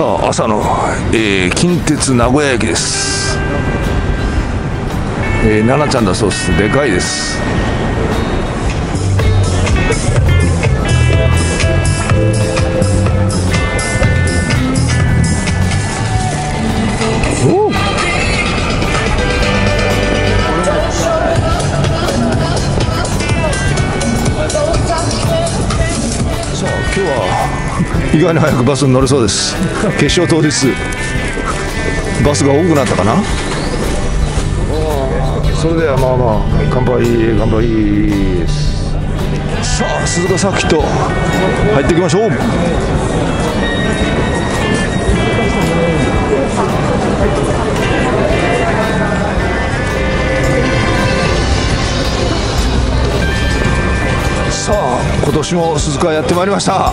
さあ朝の、えー近鉄名古屋駅です。えー、奈々ちゃんだそうです。でかいです。意外に早くバスに乗れそうです。決勝当日バスが多くなったかな？それではまあまあ乾杯乾杯さあ鈴鹿サーキット入っていきましょう。さあ今年も鈴鹿やってまいりました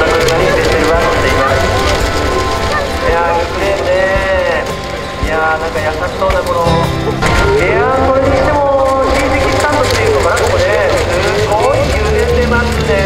な車に列車には乗っていやーグップレーンねいやーなんか優しそうなこのいやーそれにしても親戚スタンドっていうのかなここねすごい揺れてますね。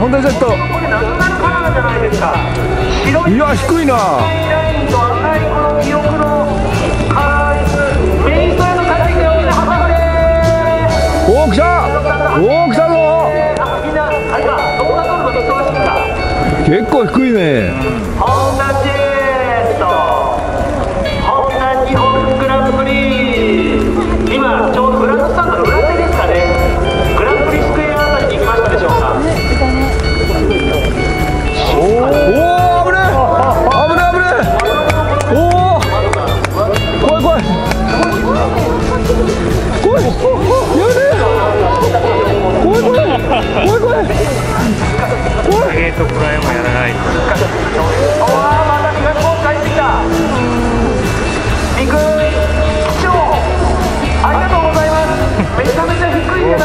り出てきましたホンダジェットいや低いな。おお来たおお来たぞ。結構低いねコ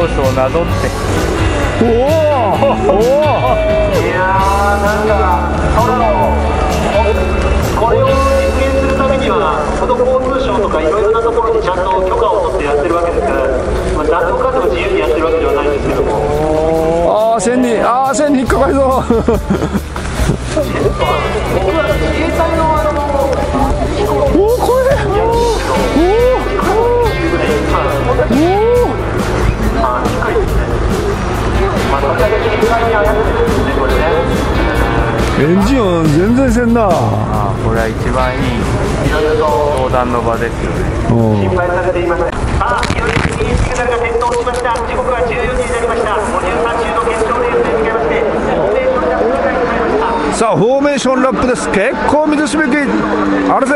ースをなぞって。おおいやーなんかただのこれを実現するためには国土交通省とかいろいろなところにちゃんと許可を取ってやってるわけですから、まあ、何の数も自由にやってるわけではないんですけどもああ線にあー線に引っかかるぞおエンジン音全然せんな。あこれは一番いい相談の場ですよね心配されていますさあいよいよ次にシグナルが点灯しました時刻は14時になりました53周の決勝レー。スに向けましてフォーメーションラップが始まりましたさあフォーメーションラップです。結構水しぶき。あるぜ。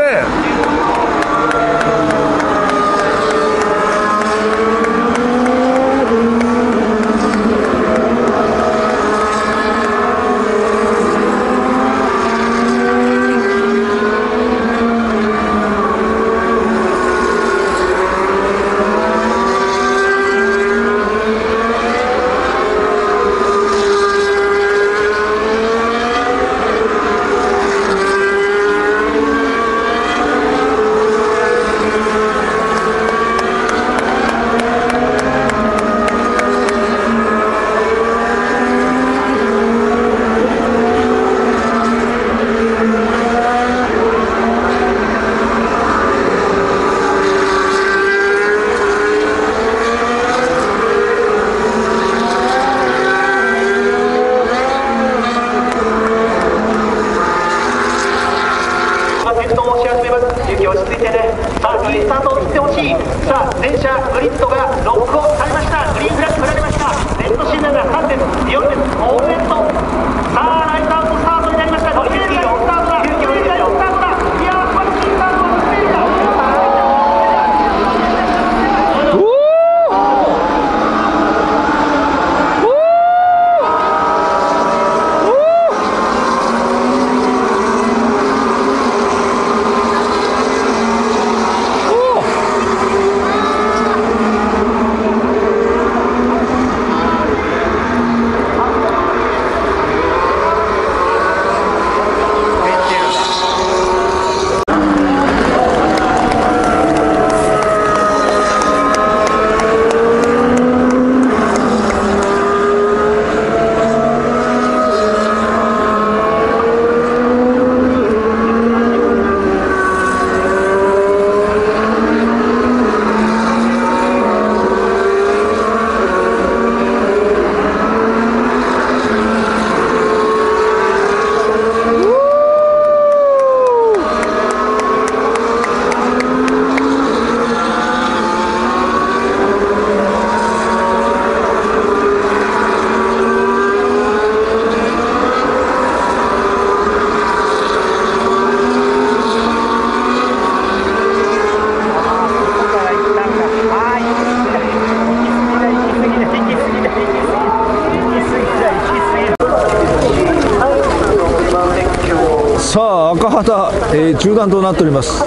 また、えー中断となっております、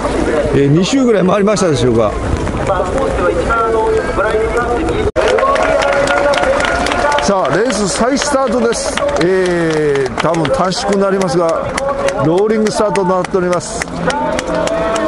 え2週ぐらい回りましたでしょうか。さあレース再スタートです、えー、多分短縮になりますがローリングスタートとなっております。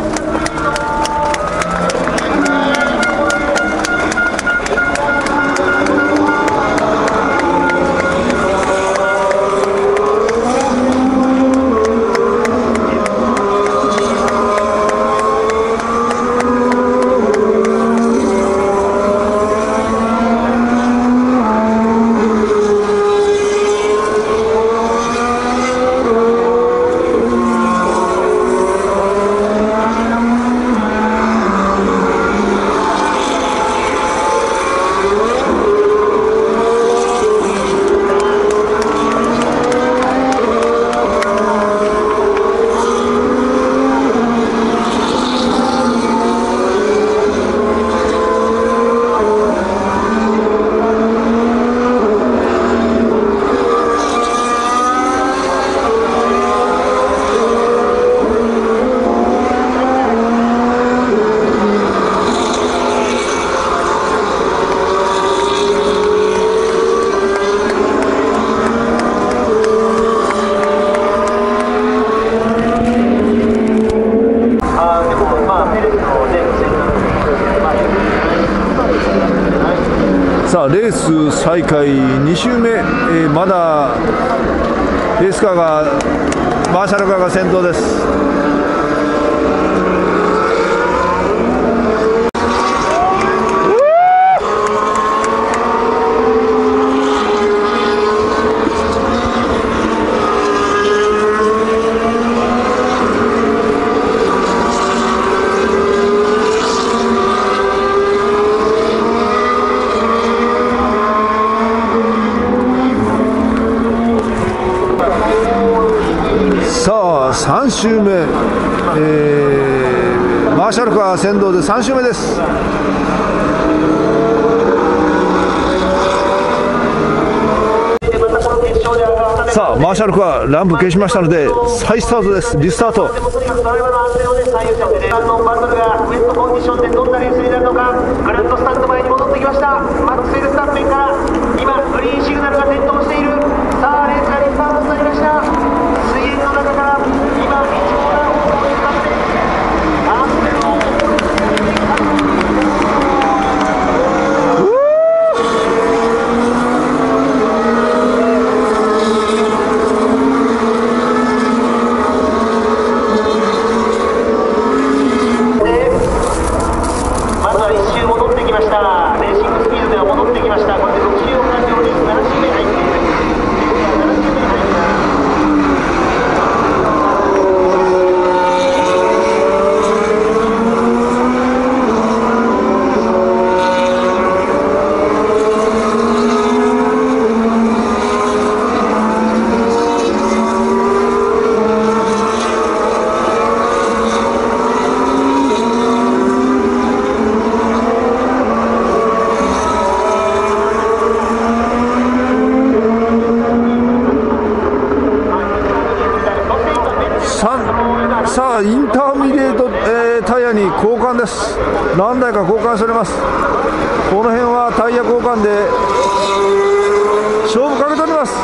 レース再開2周目、えー、まだレースカーがマーシャルカーが先頭です。周目、えー、マーシャルカー先導で3周目です。さあマーシャルクはランプ消しましたので再スタートです。リスタート。今グリーンシグナルが点灯している。さあレースがリスタートになりました。水の中からました。ってます。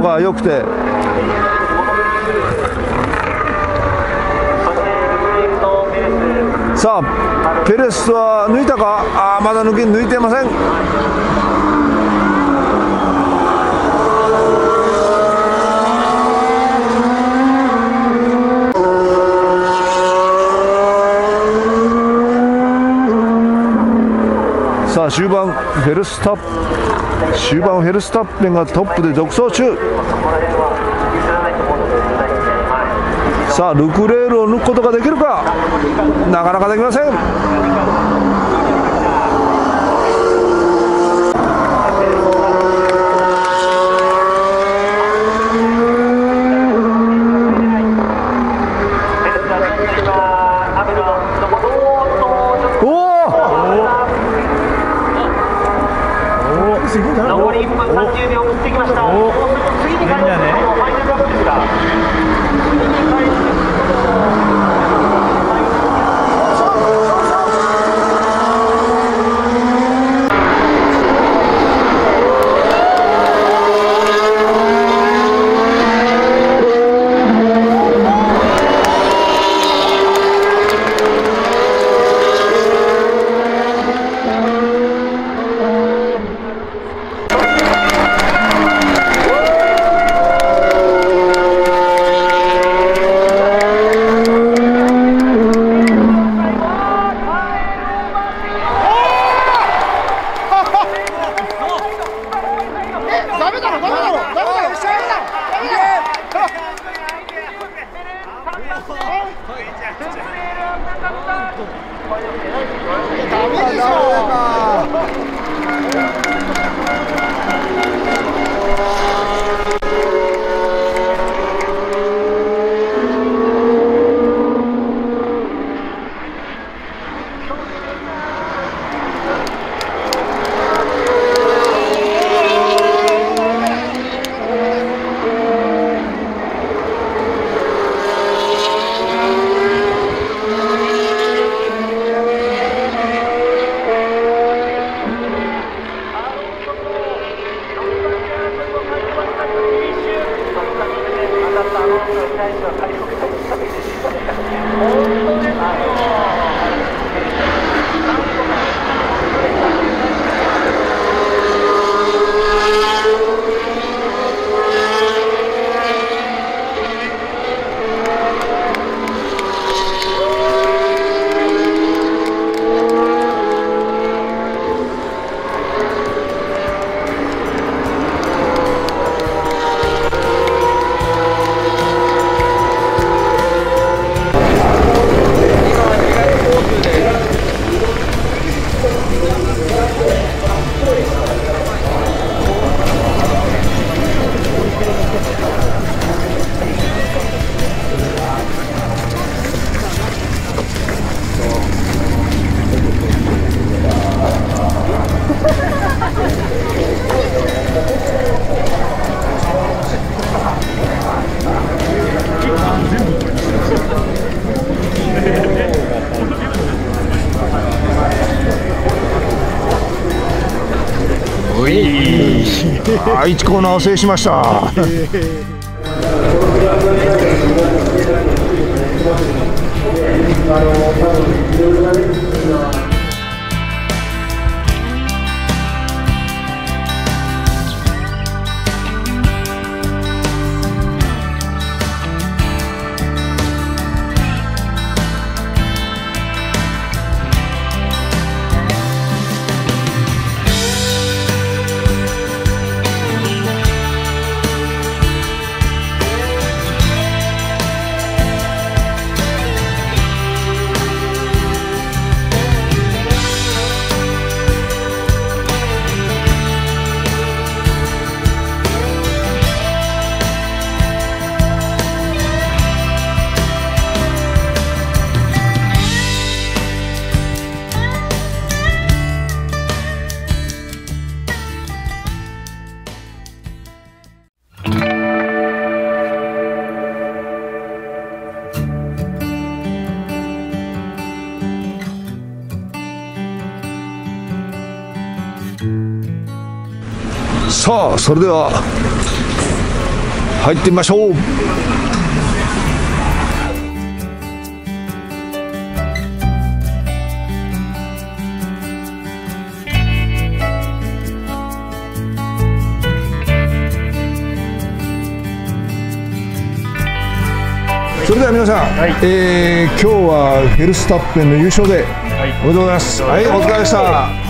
が良くて。さあペレスは抜いたか？ああまだ抜け抜いてません。さあ終盤ベルスタップ。終盤フェルスタッペンがトップで独走中。さあルクレールを抜くことができるか。なかなかできません。guys are あ1コーナー制しました。さあそれでは入ってみましょうそれでは皆さん、えー今日はフェルスタッペンの優勝で、おめでとうございます。はい、お疲れ様でした。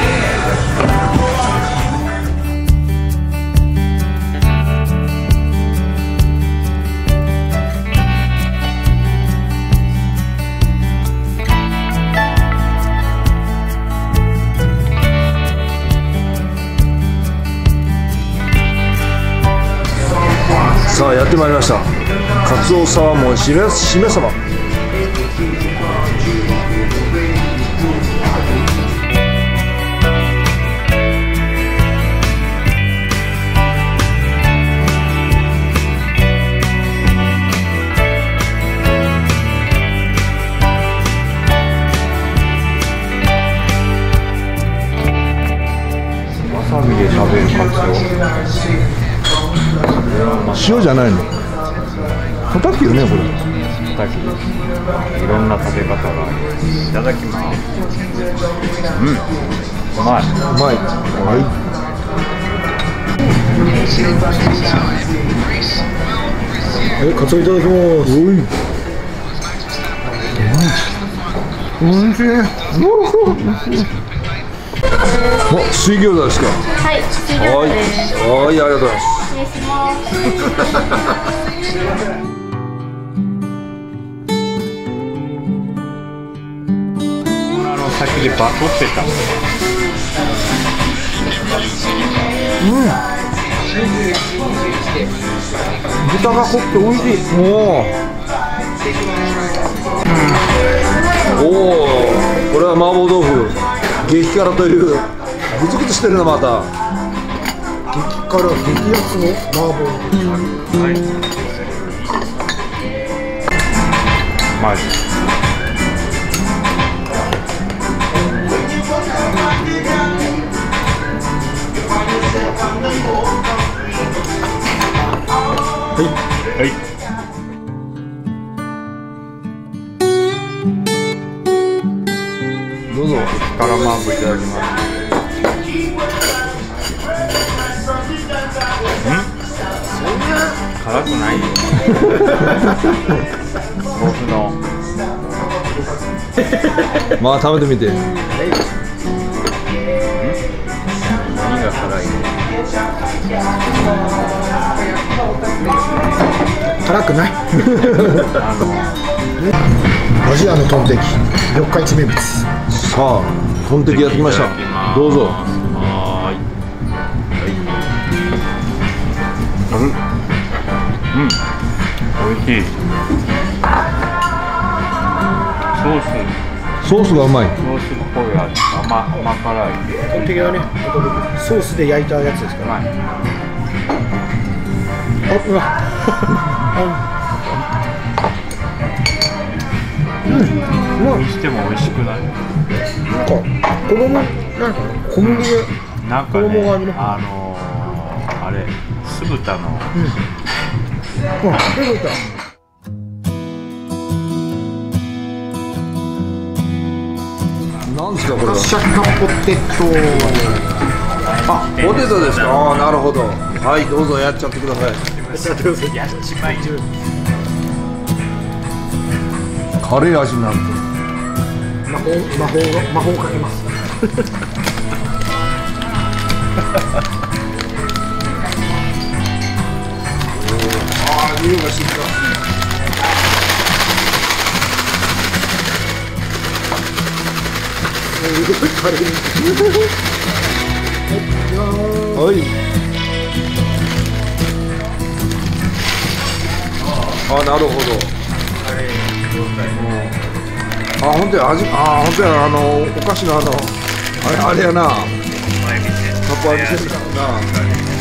やってまいりました。カツオサーモンしめしめ鯖わさびで食べるカツオ。塩じゃないの？叩きよねこれ。たきいろんな食べ方がいただきますうん。うまい。うまい。はい。はい。カツオいただきます。おい。おい。しい。お水餃子ですか？はい、水はい餃子です。はい。ありがとうございます。失礼します。あの先でバトってた豚が濃くて美味しいおおおおこれは麻婆豆腐激辛というグツグツしてるなまた辛激安の麻婆マジはいはいどうぞカラマンゴいただきます。辛くないよ。僕の。まあ食べてみて。何が辛い辛くない。あアジアのトンテキ。四日市名物。さあトンテキやってきました。どうぞ美味しいソース。ソースがうまい。ソースっぽい味。甘甘辛い。トンテキはねソースで焼いたやつですから。はい。あうわ。にしても美味しくない。なんか衣なんか小麦でなんかね衣があるねあのー、あれ酢豚のあ出てきたなんですかこれ。は。シャカポテトあポテトですか。ああなるほど。はいどうぞやっちゃってください。やっちまいカレー味なんて魔法魔法が魔法かけます。ああ匂い。がしてきたはい。あなるほどあ本当や味あ本当やあのお菓子のあのあれあれやなカップ味してるな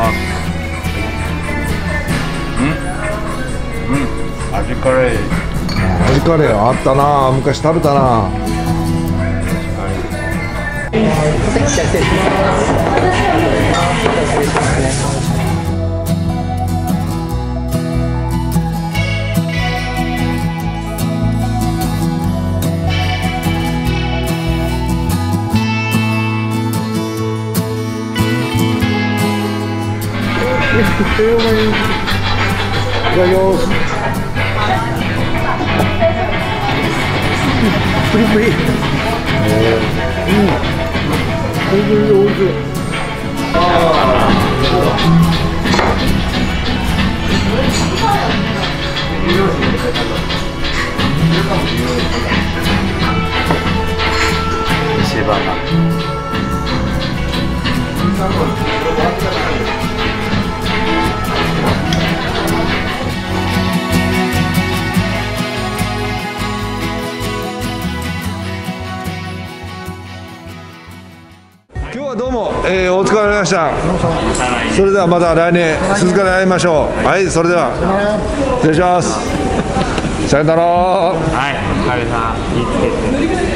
ます。うん。うん。味カレー。味カレーあったな。昔食べたな。い。ただきますプリプリうんプリプリで美味しい見せ場が今日はどうも、えーお疲れ様でした。それではまた来年鈴鹿で会いましょう。はいそれでは失礼します。さよなら。はいお疲れさん気つけて。